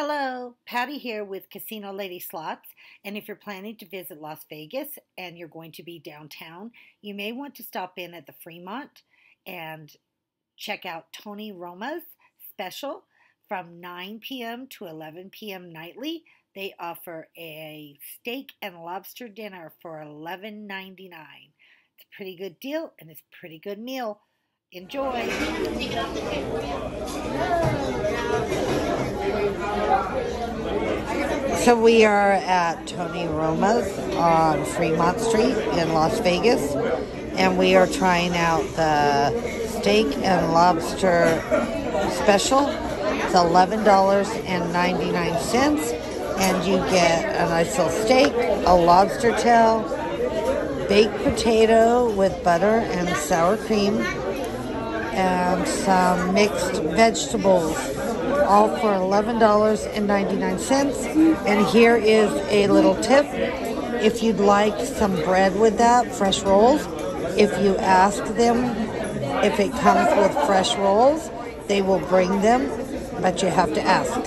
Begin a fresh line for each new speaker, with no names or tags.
Hello, Patty here with Casino Lady Slots. And if you're planning to visit Las Vegas and you're going to be downtown, you may want to stop in at the Fremont and check out Tony Roma's special from 9 p.m. to 11 p.m. nightly. They offer a steak and lobster dinner for $11.99. It's a pretty good deal and it's a pretty good meal. Enjoy! So we are at Tony Roma's on Fremont Street in Las Vegas, and we are trying out the steak and lobster special. It's eleven dollars and ninety nine cents, and you get a nice little steak, a lobster tail, baked potato with butter and sour cream, and some mixed vegetables all for $11.99. And here is a little tip. If you'd like some bread with that, fresh rolls, if you ask them if it comes with fresh rolls, they will bring them, but you have to ask.